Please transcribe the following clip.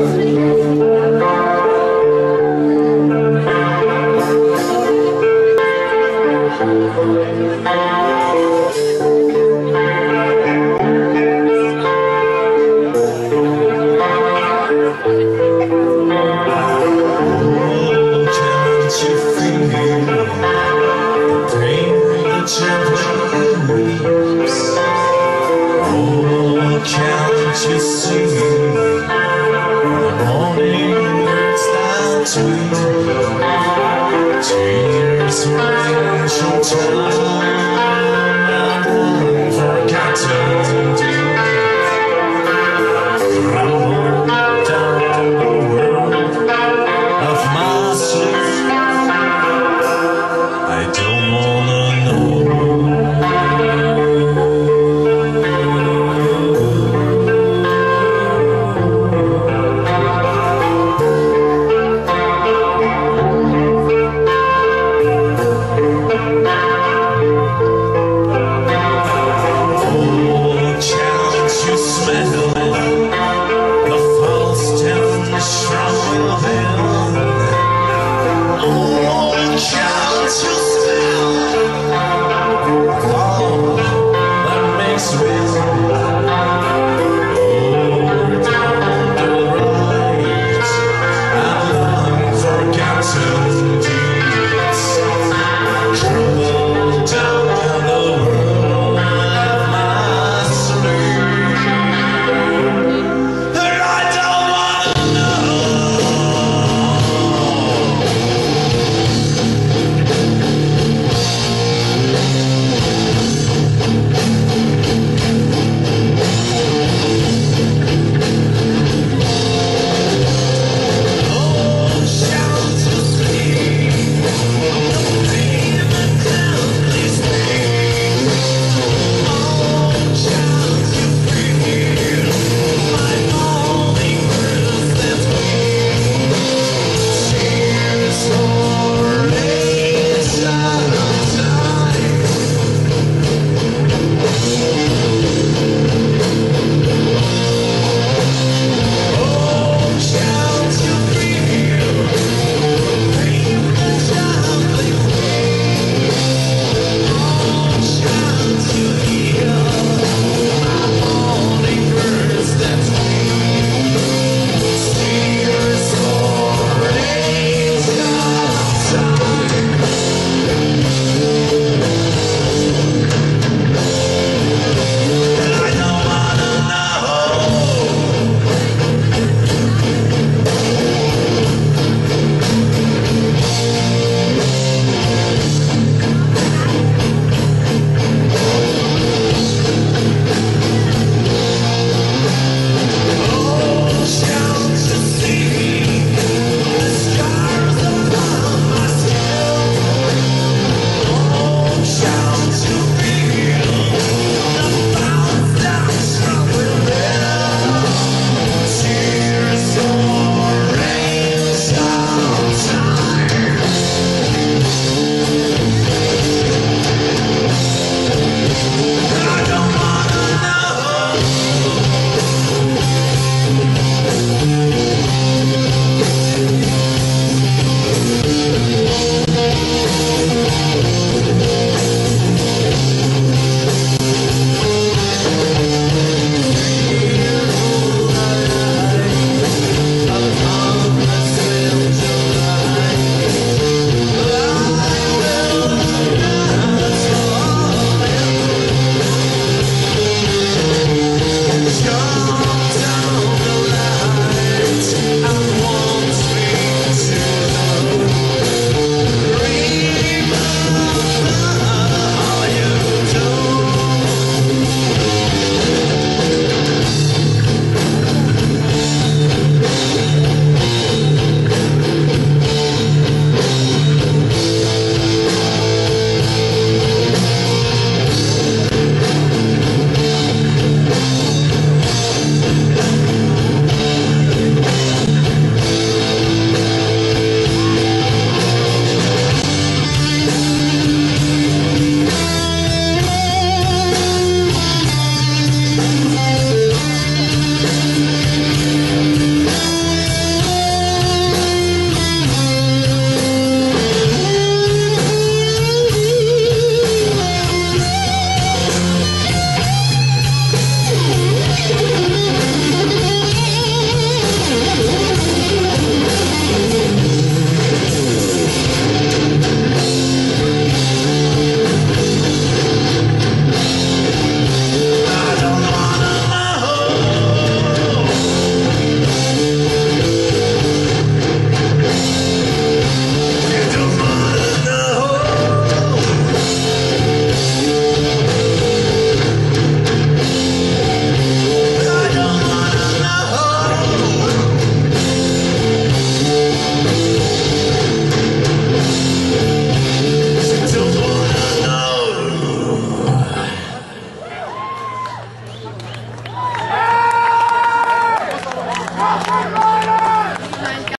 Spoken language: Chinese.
Deus. 今日虽然已是